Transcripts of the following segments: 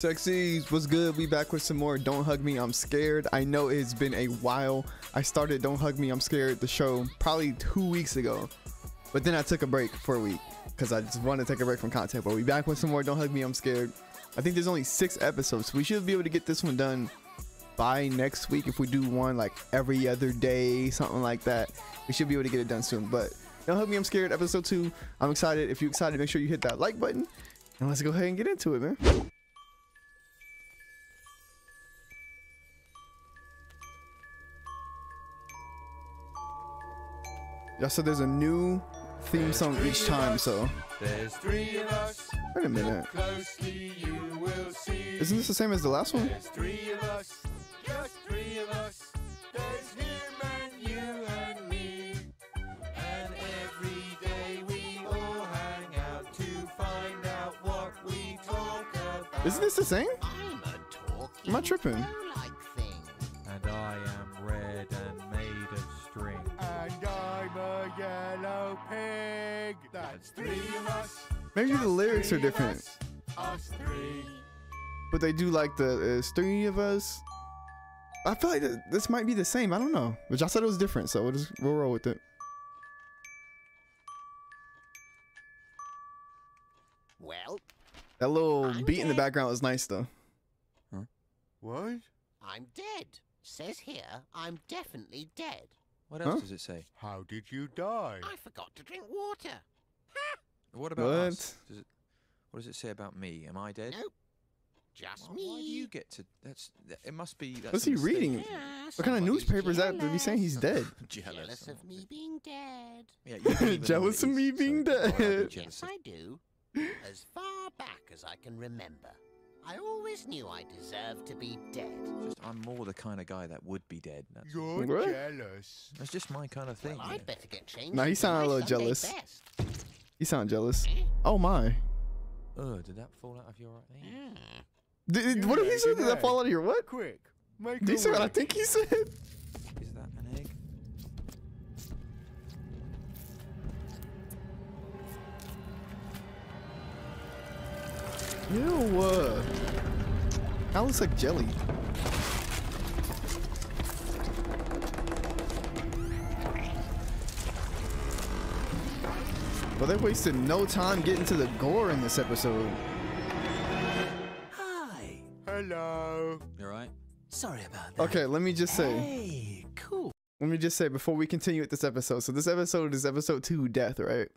Sexies, what's good? We back with some more Don't Hug Me, I'm Scared. I know it's been a while. I started Don't Hug Me, I'm Scared, the show, probably two weeks ago. But then I took a break for a week because I just wanted to take a break from content. But we back with some more Don't Hug Me, I'm Scared. I think there's only six episodes. So we should be able to get this one done by next week if we do one like every other day, something like that. We should be able to get it done soon. But Don't Hug Me, I'm Scared, episode two. I'm excited. If you're excited, make sure you hit that like button. And let's go ahead and get into it, man. Y'all said there's a new theme song each time, so There's three of us. wait a minute. Closely you will see. Isn't this the same as the last one? There's three of us. Just three of us. There's him and you and me. And every day we all hang out to find out what we talk about. Isn't this the same? I'm a talking Am I tripping? Us. Maybe the lyrics are Three of different, us. Us three. but they do like the uh, three of us. I feel like th- this might be the same. I don't know, but y'all said it was different, so we'll just we'll roll with it. Well, That little I'm beat in the background was nice though. Huh? What? I'm dead. Says here, I'm definitely dead. What else Huh? does it say? How did you die? I forgot to drink water. What about What? us? Does it, what does it say about me? Am I dead? Nope. Just Why, me. why do you get to? That's. That, it must be. That's What's he mistake. reading? Yeah, What kind of somebody's newspaper is that to be saying he's dead? Jealous. Jealous of me being dead. Yeah, you don't even know Jealous of me being so why would I be dead. Yes, I do. As far back as I can remember. I always knew I deserved to be dead. Just, I'm more the kind of guy that would be dead. That's, You're What? jealous. that's just my kind of thing. Well, you I'd better get changed. Nah, he and sounded a little jealous. best. You sound jealous. Oh my! Oh, did that fall out of your right thing? Hmm. Did, what did he say? Did that fall out of your what? Quick, make Did he a say what I think he said? Is that an egg? Ew. Uh, that looks like jelly. But they wasted no time getting to the gore in this episode. Hi. Hello. You alright? Sorry about that. Okay, let me just say, Hey, cool. let me just say before we continue with this episode. So this episode is episode two, death, right?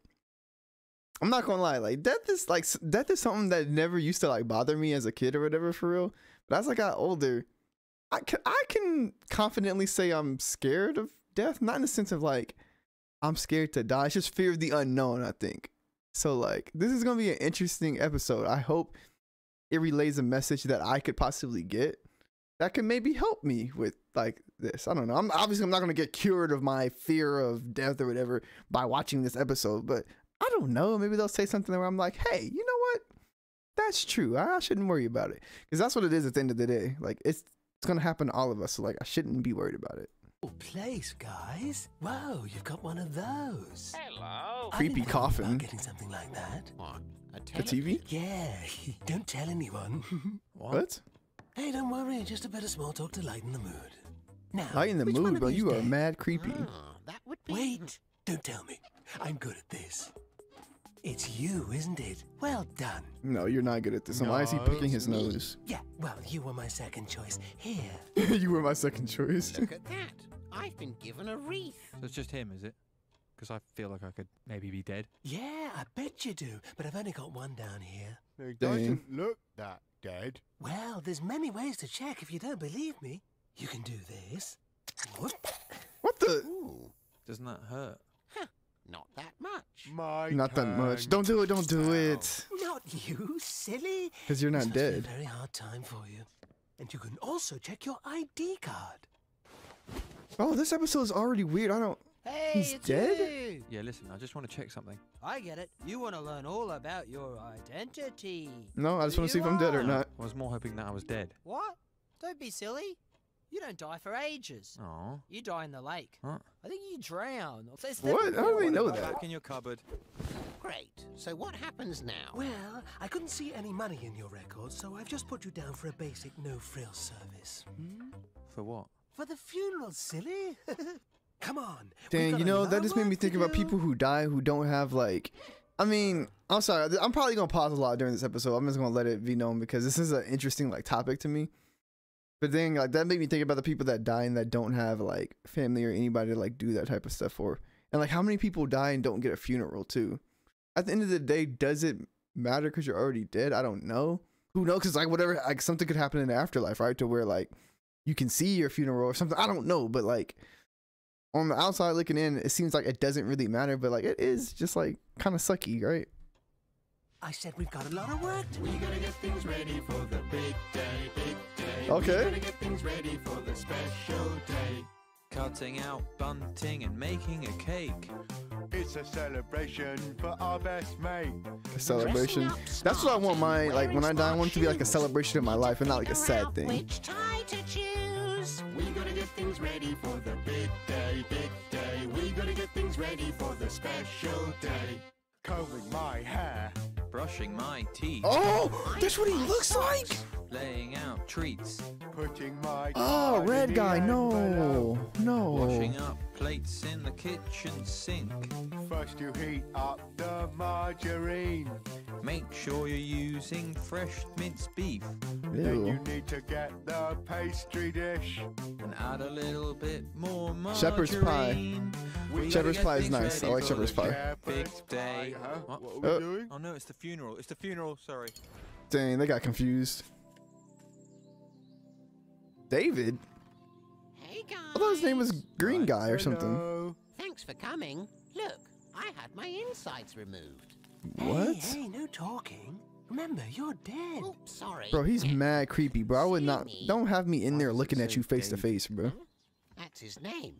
I'm not gonna lie, like death is like s- death is something that never used to like bother me as a kid or whatever for real. But as I got older, I can I can confidently say I'm scared of death, not in the sense of like I'm scared to die. It's just fear of the unknown. I think so. Like this is gonna be an interesting episode. I hope it relays a message that I could possibly get that could maybe help me with like this. I don't know. I'm obviously I'm not gonna get cured of my fear of death or whatever by watching this episode, but I don't know. Maybe they'll say something where I'm like, hey, you know what? That's true. I shouldn't worry about it because that's what it is at the end of the day. Like it's it's gonna happen to all of us. So like I shouldn't be worried about it. Cool place, guys. Whoa, you've got one of those. Hello. I Creepy didn't know coffin. Getting something like that. What? A, A TV? Yeah, don't tell anyone. What? hey, don't worry. Just a bit of small talk to lighten the mood. Now, lighten the mood, of bro. you's You are mad creepy. Ah, that would be. Wait, don't tell me. I'm good at this. It's you, isn't it? Well done. No, you're not good at this. And why is he picking his me. nose? Yeah, well, you were my second choice. Here. you were my second choice. Look at that. I've been given a wreath. So it's just him, is it? Because I feel like I could maybe be dead. Yeah, I bet you do. But I've only got one down here. It doesn't look that dead. Well, there's many ways to check if you don't believe me. You can do this. Whoop. what the? Ooh, Doesn't that hurt? not that much. My Not that much. Don't do it. Don't do it. Not you, silly. Because you're This not must be dead. a very hard time for you. And you can also check your ID card. Oh, this episode is already weird. I don't. Hey, He's it's dead? you. Yeah, listen, I just want to check something. I get it. You want to learn all about your identity. No, I just want to see if I'm dead or not. I was more hoping that I was dead. What? Don't be silly. You don't die for ages. Oh. You die in the lake. Huh? I think you drown. There's What? never How do they water. know that? Back in your cupboard. Great. So what happens now? Well, I couldn't see any money in your records, so I've just put you down for a basic no-frills service. Hmm? For what? For the funeral, silly. Come on. Dang, you know that just made me think about people who die who don't have like. I mean, I'm sorry. I'm probably gonna pause a lot during this episode. I'm just gonna let it be known because this is an interesting like topic to me. But then like that made me think about the people that die and that don't have like family or anybody to like do that type of stuff for. And like how many people die and don't get a funeral too. At the end of the day, does it matter because you're already dead? I don't know. Who knows? Because like whatever, like something could happen in the afterlife, right? To where like you can see your funeral or something. I don't know, but like on the outside looking in, it seems like it doesn't really matter, but like it is just like kind of sucky, right? I said we've got a lot of work to do. We gotta get things ready for the big day, big day. Okay. We gotta get things ready for the special day. Cutting out bunting and making a cake. It's a celebration for our best mate. A celebration. That's what I want my like when I die. I want it to be like a celebration of my life and not like a sad thing. Which tie to choose? We gotta get things ready for the big day, big day. We gotta get things ready for the special day. Combing my hair. Brushing my teeth. Oh, that's what he looks like. Laying out treats. Putting my Oh, red guy. envelope. No, Washing no. up plates in the kitchen sink. First you heat up the margarine. Make sure you're using fresh minced beef. Then you need to get the pastry dish. And add a little bit more margarine. Shepherd's pie. We Shepherd's pie is nice. I like shepherd's pie. Big day. pie, huh? What? What are we Uh, doing? Oh no, it's the funeral. It's the funeral. Sorry. Dang, they got confused. David. Hey guys. I thought his name was Green Guy or something. Thanks for coming. Look, I had my insides removed. What? Hey, hey, no talking. Remember, you're dead. Oh, sorry. Bro, he's mad creepy, bro. I would not. Me. Don't have me in there looking at you face to face, bro. That's his name.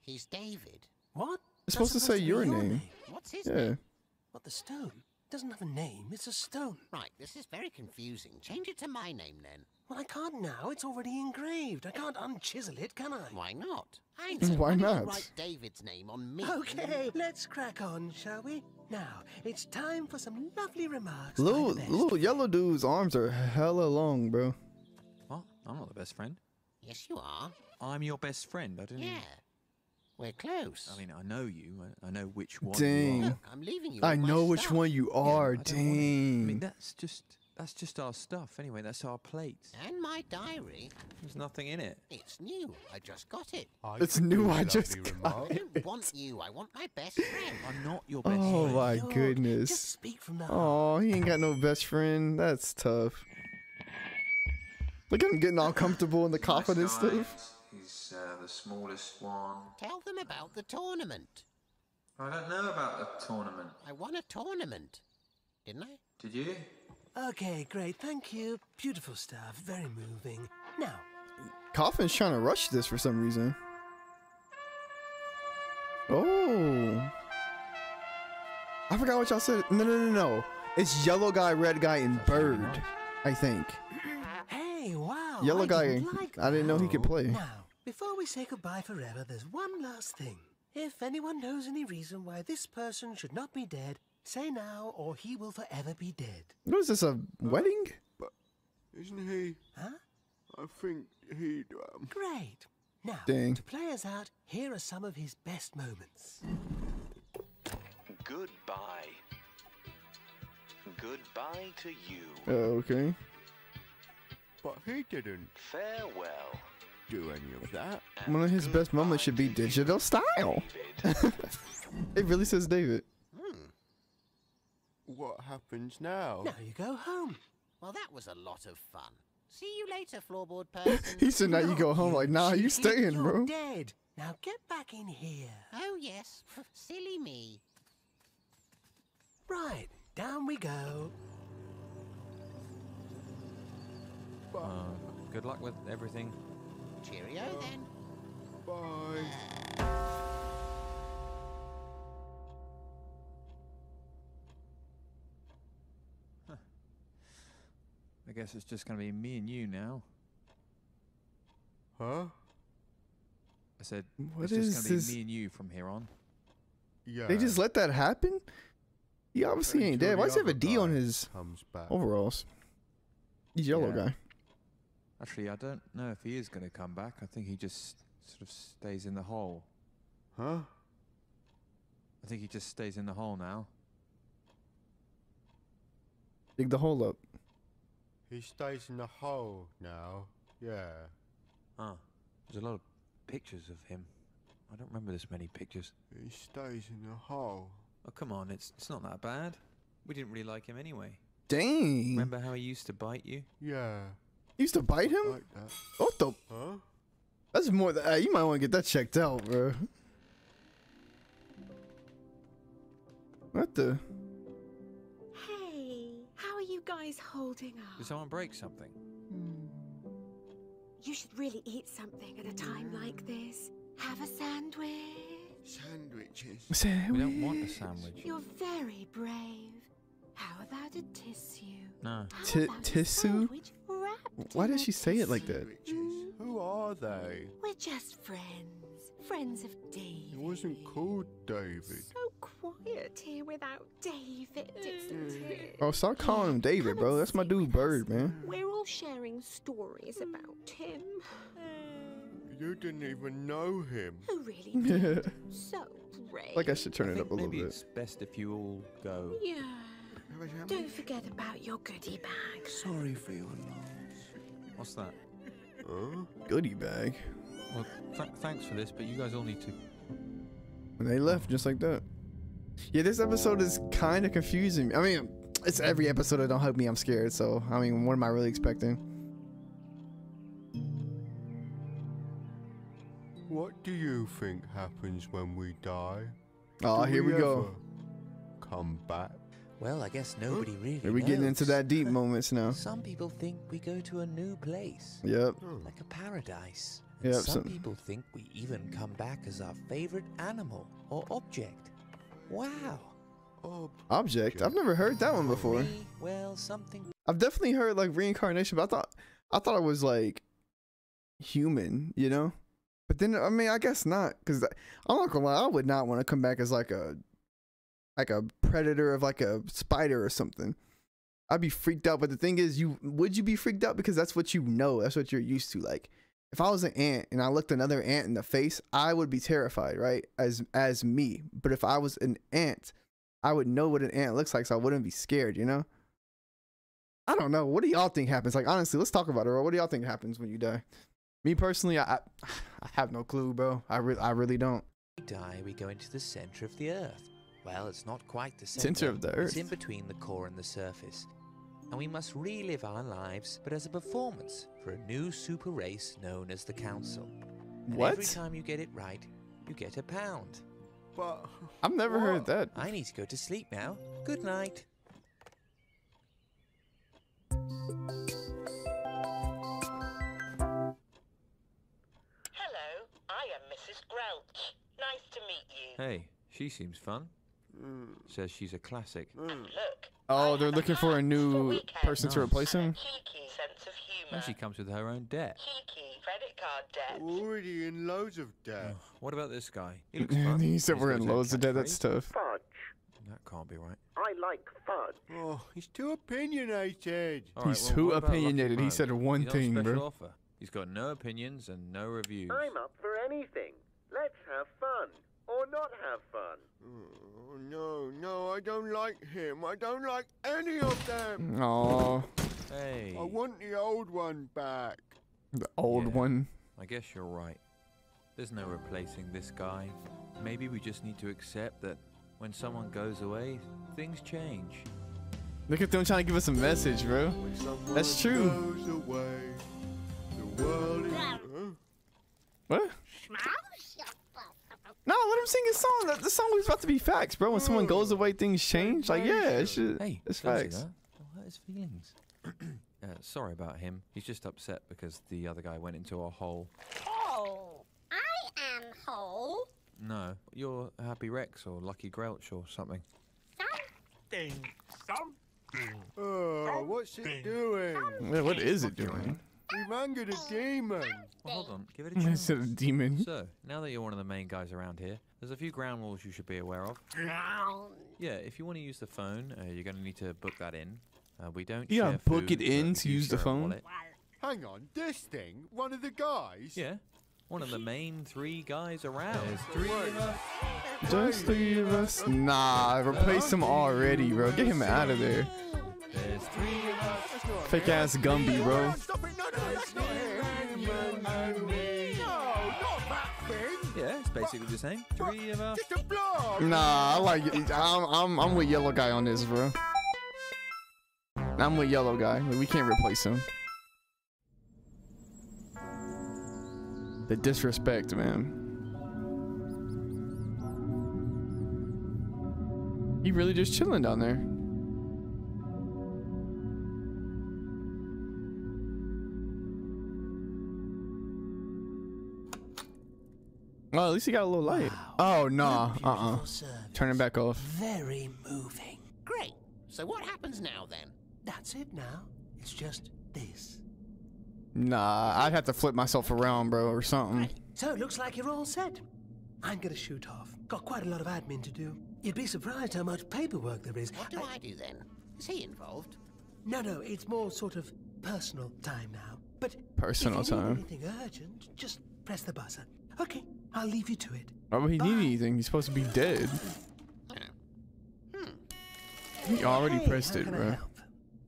He's David. What? It's That's supposed to say be your name. What's his Yeah. name? What, the stone? doesn't have a name. It's a stone. Right, this is very confusing. Change it to my name then. Well, I can't now. It's already engraved. I can't unchisel it, can I? Why not? Heinz, Why don't you not? Write David's name on me. Okay, let's crack on, shall we? Now, it's time for some lovely remarks. by Little little yellow dude's arms are hella long, bro. What? I'm not the best friend. Yes, you are. I'm your best friend. I didn't. Yeah. We're close. I mean, I know you. I, I know which one. Dang. You are. Look, I'm leaving you. I know which stuff. one you Yeah, are. I don't want it. I mean, that's just that's just our stuff. Anyway, that's our plates. And my diary. There's nothing in it. It's new. I just got it. I It's new, I just got remark. I don't want you. I want my best friend. I'm not your best Oh friend. Oh my Look, goodness. Just speak from the heart. Oh, he ain't got no best friend. That's tough. Look at him getting all comfortable in the coffin and stuff. He's uh, the smallest one. Tell them about the tournament. I don't know about the tournament. I won a tournament. Didn't I? Did you? Okay, great. Thank you. Beautiful stuff. Very moving. Now, Coffin's trying to rush this for some reason. Oh. I forgot what y'all said. No, no, no, no. It's yellow guy, red guy, and bird. I think. hey, wow. Yellow I guy. didn't like I didn't know he could play. Now, before we say goodbye forever, there's one last thing. If anyone knows any reason why this person should not be dead, say now, or he will forever be dead. What is this? A wedding? But isn't he? Huh? I think he'd. Um, Great. Now, Dang. to play us out, here are some of his best moments. Goodbye. Goodbye to you. Oh, okay. but he didn't Farewell. do any of that. One of his best moments should be goodbye to you, digital style. It really says David. What happens now? Now you go home. Well, that was a lot of fun. See you later, floorboard person. He said, "Now you go home." Like, nah, you cheeky, staying, you're bro. dead. Now get back in here. oh, yes. Silly me. Right, down we go. Uh, good luck with everything. Cheerio then. Bye. Guess it's just gonna be me and you now. Huh? I said, What it's is just going to this? be me and you from here on. Yeah. They just let that happen? He obviously ain't dead. Why does he have a D on his comes back. overalls? He's yellow Yeah. guy. Actually, I don't know if he is going to come back. I think he just sort of stays in the hole. Huh? I think he just stays in the hole now. Dig the hole up. He stays in the hole now. Yeah. Oh, there's a lot of pictures of him. I don't remember this many pictures. He stays in the hole. Oh, come on, it's it's not that bad. We didn't really like him anyway. Dang. Remember how he used to bite you? Yeah. You used to bite him? Like that. What the? Huh? That's more. Th- uh, you might want to get that checked out, bro. What the? Hey, how are you guys holding up? Did someone break something? You should really eat something at a time like this. Have a sandwich. Sandwiches. We don't want a sandwich. You're very brave. How about a tissue? No. How Ti- about a tissue? Why does she say it like that? Mm, Who are they? We're just friends. Friends of David. It wasn't called David. So quiet here without David, isn't mm. it? Oh, stop calling him David, Come bro. That's my dude, Bird, man. We're all sharing stories about him. You didn't even know him. Who really did. so brave. like I should turn I it up a little maybe bit. it's best if you all go. Yeah. Don't forget about your goodie bag. Sorry for your loss. What's that? Huh? Goodie bag. Well, th- thanks for this, but you guys all need to. And they left just like that. Yeah, this episode is kind of confusing. I mean, it's every episode that don't help me. I'm scared. So, I mean, what am I really expecting? What do you think happens when we die? Oh, Do here we go. Come back. Well, I guess nobody really Are we getting into that deep moments now. Some people think we go to a new place, Yep. Hmm. like a paradise. And Yep, some some- people think we even come back as our favorite animal or object. Wow. Object. I've never heard that one before. Well, something I've definitely heard like reincarnation, but I thought I thought it was like human, you know. But then I mean, I guess not, because I'm not gonna lie, I would not want to come back as like a like a predator of like a spider or something. I'd be freaked out. But the thing is, you would you be freaked out because that's what you know, that's what you're used to. Like if I was an ant and I looked another ant in the face, I would be terrified, right? As as me. But if I was an ant, I would know what an ant looks like, so I wouldn't be scared, you know. I don't know. What do y'all think happens? Like honestly, let's talk about it. Bro. What do y'all think happens when you die? Me personally, I I, I have no clue, bro. I really I really don't. we die, we go into the center of the earth. Well, it's not quite the center. Center of the earth. It's in between the core and the surface. And we must relive our lives, but as a performance for a new super race known as the Council. And What? Every time you get it right, you get a pound. but I've never heard that. I need to go to sleep now. Good night. Hello, I am Mrs. Grouch. Nice to meet you. Hey, she seems fun. Hmm. Says she's a classic. Hmm. And look, Oh, they're looking for a new person to replace him. cheeky sense of And she comes with her own debt. Cheeky credit card debt. already in loads of debt. What about this guy? He looks he said He's we're in loads of debt. That's tough. Fudge. That can't be right. I like fudge. Oh, he's too opinionated. All right, He's well, too what about Lucky opinionated. He said one He's thing, special bro. Offer. He's got no opinions and no reviews. I'm up for anything. Let's have fun. Or not have fun. Oh, no, no, I don't like him. I don't like any of them. Aw, Hey, I want the old one back. the old Yeah. one. I guess you're right. There's no replacing this guy. Maybe we just need to accept that when someone goes away, things change. Look at them trying to give us a message, bro. That's true. Goes away, the world is. Huh? What? No, let him sing his song. The, the song was about to be facts, bro. When someone goes away, things change. Like, yeah, it should. Hey, it's facts. that. Don't hurt his feelings. uh, sorry about him. He's just upset because the other guy went into a hole. Oh, I am whole. No, you're Happy Rex or Lucky Grouch or something. Something, something. Oh, what's it doing? Yeah, what is it doing? We've angered a demon. Well, hold on, give it a I chance. said a demon. So, now that you're one of the main guys around here, there's a few ground rules you should be aware of. Yeah, if you want to use the phone, uh, you're going to need to book that in. Uh, we don't Yeah, share book food, it in to use the share a phone? wallet- Hang on, this thing, one of the guys. Yeah, one of the main three guys around. There's three of us. Just three of us. Nah, replace him already, bro. Get him out of there. There's three of us. Fake ass Gumby, bro. Basically the same. Three of us. Just a blob. Nah, I like it. I'm, I'm, I'm with yellow guy on this, bro. I'm with yellow guy. We can't replace him. The disrespect, man. He really just chilling down there. Oh, at least he got a little light. Oh, nah. What a Uh uh. Turn it back off. Very moving. Great. So what happens now then? That's it now. It's just this. Nah, I'd have to flip myself around, bro, or something. So it looks like you're all set. I'm gonna shoot off. Got quite a lot of admin to do. You'd be surprised how much paperwork there is. What do I do then? Is he involved? No, no, it's more sort of personal time now. But Personal if you time. Need anything urgent? Just press the buzzer. Okay, I'll leave you to it. Why would he need anything? He's supposed to be dead. He already Hey, pressed it, bro.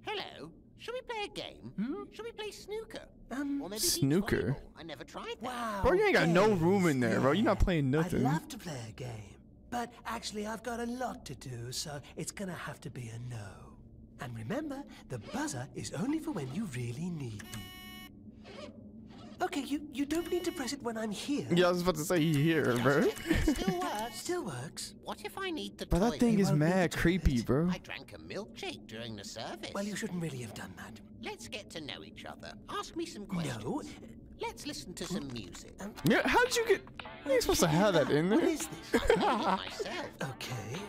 Hello. Should we play a game? Hmm? Should we play snooker? Um, Or maybe Snooker? I never tried that. Wow. Bro, you ain't got no room in there, bro. You're not playing nothing. I'd love to play a game, but actually I've got a lot to do, so it's gonna have to be a no. And remember, the buzzer is only for when you really need me. Okay, you, you don't need to press it when I'm here. Yeah, I was about to say he here, bro. Still works. Still works. What if I need the Bro, that thing is won't mad creepy, bro. I drank a milkshake during the service. Well, you shouldn't really have done that. Let's get to know each other. Ask me some questions. No. Let's listen to some music. Um, Yeah, how'd you get? Are You ain't supposed to have that in there. there. is this? I made it myself. okay.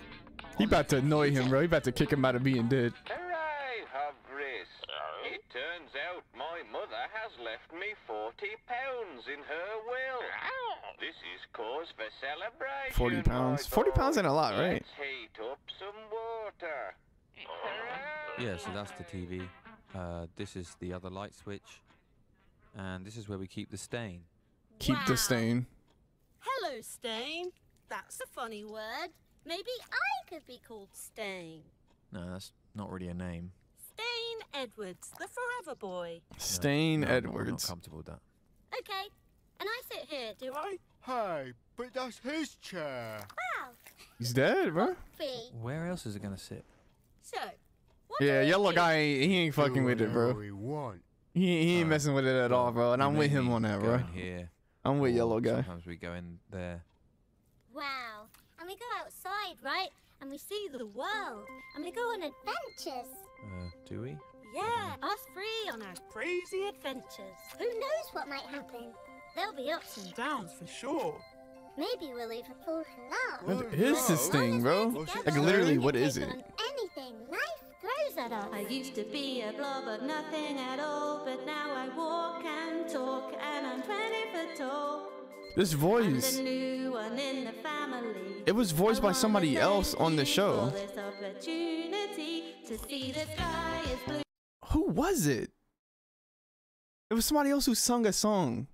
He about to annoy him, bro. He about to kick him out of being dead. Hooray, Hobgris! It turns out my mother has left me forty pounds in her will. This is cause for celebration. 40 pounds. 40 pounds boy. ain't a lot, right? Let's heat up some water. Yeah, so that's the TV. Uh, this is the other light switch. And this is where we keep the stain. Keep the stain. Hello, Stain. That's a funny word. Maybe I could be called Stain. No, that's not really a name. Stain Edwards, the forever boy. Stain No, I'm not- I'm not Edwards. comfortable with that. Okay, and I sit here, do I? Hey, but that's his chair. Wow. He's dead, bro. Be. Where else is it gonna sit? So, what Yeah, yellow guy, he ain't fucking Do with it, bro. we want. He, he ain't Uh, messing with it at all, bro. And I'm with him on that, bro. in here. I'm with yellow guy. Sometimes we go in there. Wow. And we go outside, right? And we see the world. And we go on adventures. Uh, do we? Yeah, us three on our crazy adventures. Who knows what might happen? There'll be ups and downs for sure. Maybe we'll even fall in love. What is this thing, bro? Like, literally, what is it? Anything life throws at us. I used to be a blob of nothing at all, but now I walk and talk, and I'm 20 foot tall. This voice. the new one in the family. It was voiced by somebody else on the show. Was it? It was somebody else who sung a song.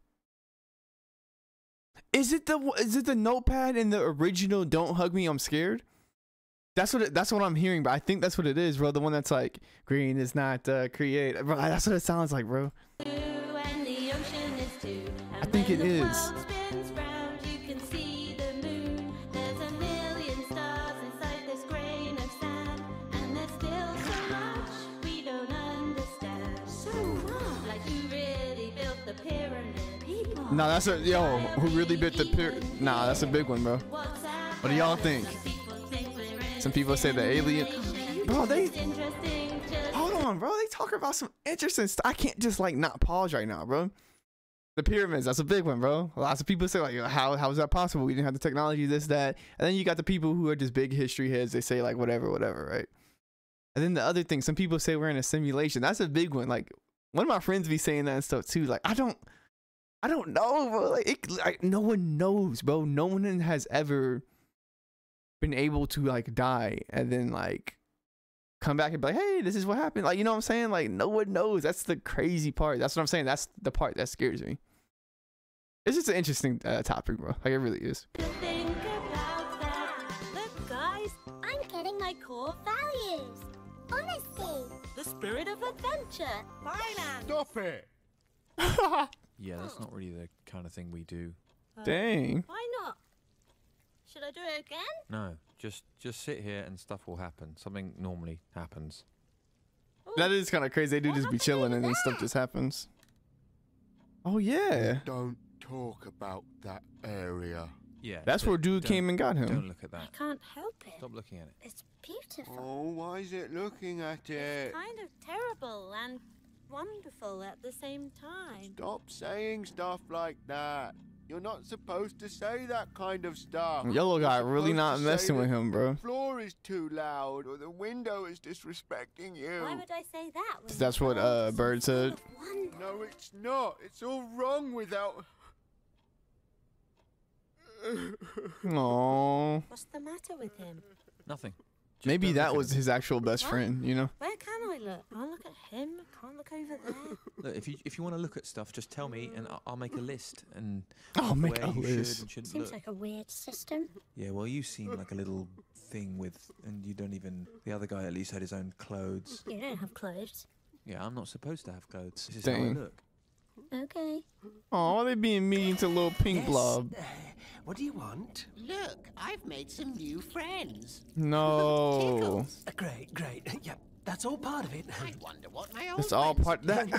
Is it the is it the notepad in the original "Don't Hug Me, I'm Scared"? That's what it, that's what I'm hearing, but I think that's what it is, bro. The one that's like green is not uh, create. Bro, that's what it sounds like, bro. and the ocean is too. I think it is. when the is. Nah, that's a yo. Who really bit the pyr? Nah, that's a big one, bro. What do y'all think? Some people say the alien. Bro, they hold on, bro. They talk about some interesting stuff. I can't just like not pause right now, bro. The pyramids, that's a big one, bro. Lots of people say like, how how is that possible? We didn't have the technology, this, that. And then you got the people who are just big history heads. They say like whatever, whatever, right? And then the other thing, some people say we're in a simulation. That's a big one. Like, one of my friends be saying that and stuff too. Like I don't, I don't know, bro. Like, it, like no one knows, bro. No one has ever been able to like die and then like come back and be like, hey, this is what happened. Like you know what I'm saying? Like no one knows. That's the crazy part. That's what I'm saying. That's the part that scares me. It's just an interesting uh, topic, bro. Like it really is. Think. Look, guys, I'm getting my core values. Honesty. The spirit of adventure. Finance. Stop it! Yeah, that's not really the kind of thing we do. Uh, Dang. Why not? Should I do it again? No, just just sit here and stuff will happen. Something normally happens. Oh, that is kind of crazy. They do just be chilling and then stuff just happens. Oh yeah. Don't talk about that area. Yeah. That's d- where dude came and got him. Don't look at that. I can't help it. Stop looking at it. It's beautiful. Oh, why is it looking at it? It's Kind of terrible and wonderful at the same time. Stop saying stuff like that. You're not supposed to say that kind of stuff. Yellow guy really not messing with him, bro. The floor is too loud, or the window is disrespecting you. Why would I say that? when That's what uh Bird said. No, it's not. It's all wrong without. Aww. What's the matter with him? Nothing. Just Maybe that was it. his actual best What? friend, you know? Where can I look? I'll look at him. I can't look over there. Look, if you if you want to look at stuff, just tell me and I'll, I'll make a list and I'll make where a you list. should Seems look. like a weird system. Yeah, well, you seem like a little thing with, and you don't even. The other guy at least had his own clothes. You don't have clothes. Yeah, I'm not supposed to have clothes. This is how I look. Okay. Oh, they being mean to little pink Yes, blob. uh, what do you want? Look, I've made some new friends. No. Uh, great, great. Yep, that's all part of it. I wonder what my old It's all friends part that,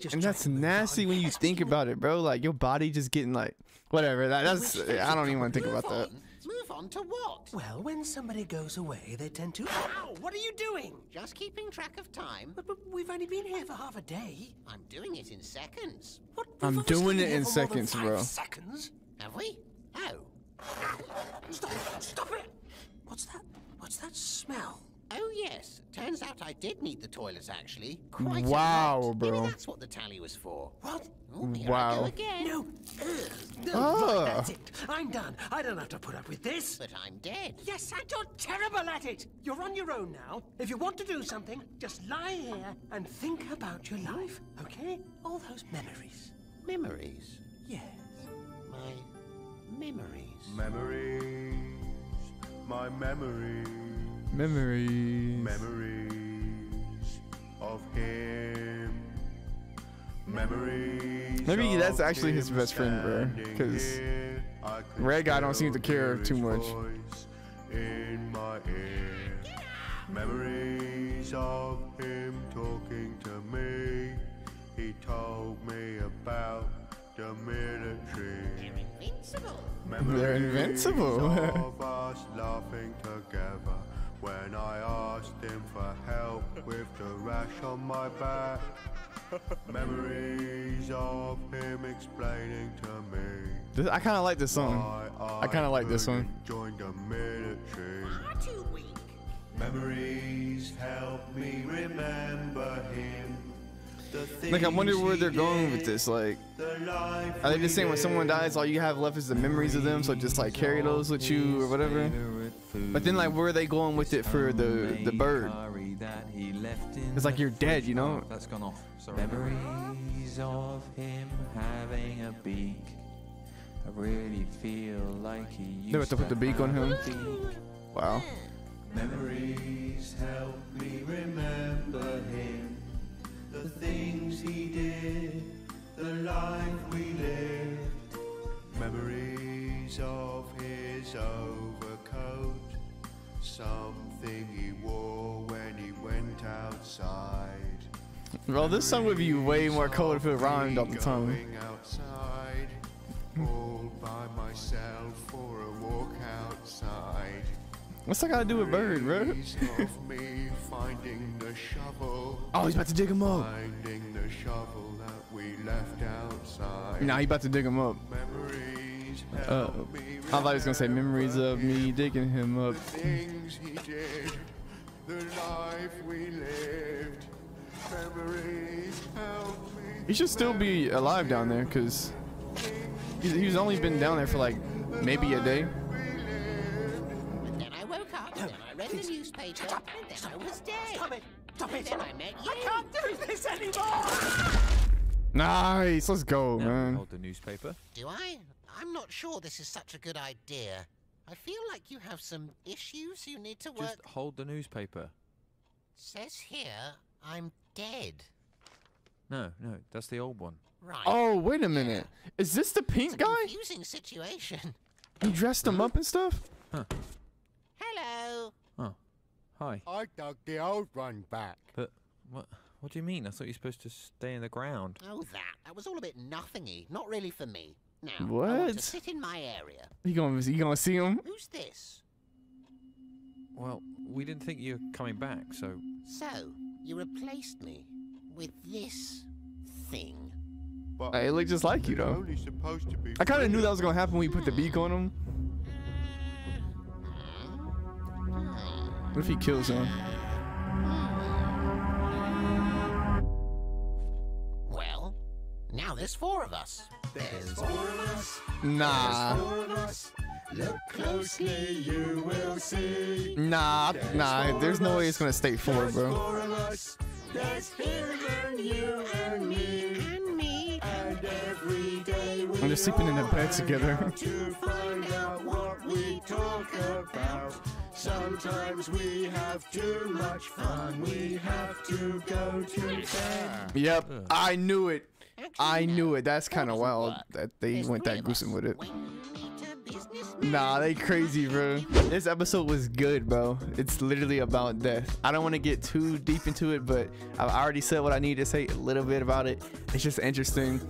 just and that's nasty when you think about it, bro. Like your body just getting like whatever. That, that's I don't even want to think Move about that. on. Move on to what? Well, when somebody goes away, they tend to. Ow! What are you doing? Just keeping track of time. But, but we've only been here for half a day. I'm doing it in seconds. What? I'm We've obviously doing it in for more than seconds, bro. Seconds? Have we? Oh. Stop! Stop it! What's that? What's that smell? Oh yes. Turns out I did need the toilets actually. Quite a Wow, lot. Maybe bro. that's what the tally was for. What? Oh, here I Wow. go again. No. Ugh. No, Ah. Right, that's it. I'm done. I don't have to put up with this. But I'm dead. Yes, and you're terrible at it. You're on your own now. If you want to do something, just lie here and think about your life, okay? All those memories. Memories. Yes. My memories. Memories, my memories, Memories. memories of him. Memories. Maybe that's actually his best friend, bro, Because here. I Red guy don't seem to care too much. In my ear. Memories of him talking to me. He told me about the military. Invincible. They're invincible. Of us laughing together when I asked him for help with the rash on my back. Memories of him explaining to me This, I kind of like this song. why I kinda like this one. couldn't Join the military. Far too weak. Memories help me remember him. Like I wonder things where they're going with this. Like, are they just saying when someone dies, all you have left is the memories of them? So just like carry those with you or whatever. But then like where are they going with it for the the bird? It's like you're dead, you know? Oh, that's gone off. Sorry. Memories of him having a beak. I really feel like he used They have to put the beak on him. have a beak. Wow. Memories help me remember him. The things he did, the life we lived. Memories of his overcoat. Something he wore when he went outside. Well, this song would be way more cold if it rhymed all the time. Going outside, all by myself for a walk outside. What's that got to do with bird, bro? Of me finding the shovel. Oh, he's about to dig him up. Finding the shovel that we left outside. Nah, he about to dig him up. Memories Uh, I thought he was gonna say memories of me digging him up. the things he did, the life we lived. Memories help me. He should still be alive down there because he's, he's only been down there for like maybe a day. Then I woke up, then I read the newspaper, and then I was dead. Stop it! Stop And then I met you. I can't do this anymore! Nice, let's go, Now man. hold the newspaper. Do I? I'm not sure this is such a good idea. I feel like you have some issues you need to work. Just hold the newspaper. Says here, I'm dead. No, no, that's the old one. Right. Oh, wait a minute. Is this the pink It's pink a guy? confusing situation. You dressed him up and stuff? Huh. Hello. Oh, hi. I dug the old one back. But what? What do you mean? I thought you were supposed to stay in the ground. Oh, that. That was all a bit nothingy. Not really for me. Now, I want What? to sit in my area. You gonna, you gonna see him? Who's this? Well, we didn't think you were coming back, so So, you replaced me with this thing. But Hey, it looked just like you though. only supposed to be I kind of knew that was gonna happen when you put the beak on him. What if he kills him? Well, now there's four of us. There's four of us. Nah, of us. Look closely, you will see. nah, nah. There's no way it's gonna stay four, bro. Four of us. There's him and you and me. And me. And every day we I'm just sleeping in a bed together. to find out what we talk about. Sometimes we have too much fun. We have to go to bed. Yep, I knew it. I knew it. That's kind of wild that they There's went that gruesome with it. When you meet a businessman, Nah, they crazy, bro. This episode was good, bro. It's literally about death. I don't want to get too deep into it, but I already said what I need to say a little bit about it. It's just interesting.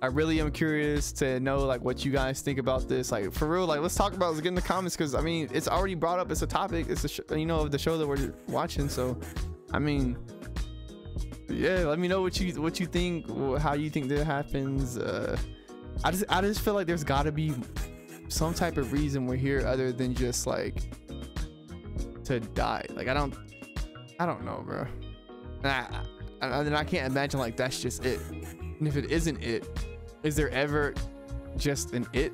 I really am curious to know like what you guys think about this. Like for real, like let's talk about. Let's get in the comments because I mean it's already brought up. It's a topic. It's a sh- you know of the show that we're watching. So, I mean, yeah. Let me know what you what you think. How you think that happens. Uh, I just I just feel like there's got to be some type of reason we're here other than just like to die. Like I don't, I don't know, bro. And I, I, and I can't imagine like that's just it. And if it isn't it, is there ever just an it?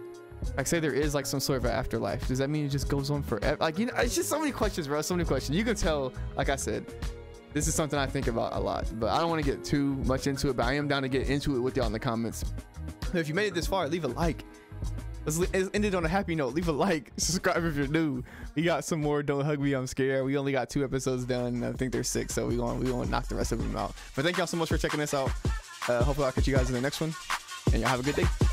Like say there is like some sort of afterlife. Does that mean it just goes on forever? Like you know, it's just so many questions, bro. So many questions. You can tell, like I said, this is something I think about a lot. But I don't want to get too much into it. But I am down to get into it with y'all in the comments. If you made it this far, leave a like. Let's end it on a happy note. Leave a like, subscribe if you're new. We got some more. Don't hug me. I'm scared. We only got two episodes done. I think there's six, so we want we to knock the rest of them out. But thank y'all so much for checking this out. Uh, hopefully I'll catch you guys in the next one, and y'all have a good day.